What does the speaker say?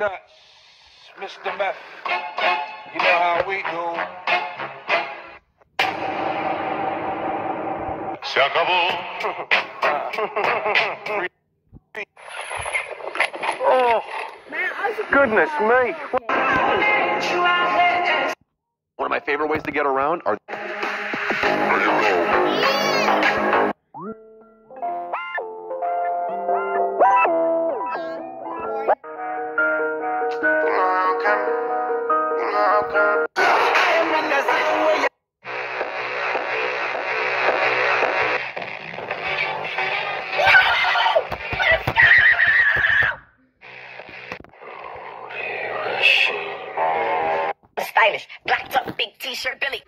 Mr. Meth. You know how we do. Se acabó. Oh, goodness me. One of my favorite ways to get around are Stylish. Black top, big t-shirt, Billy.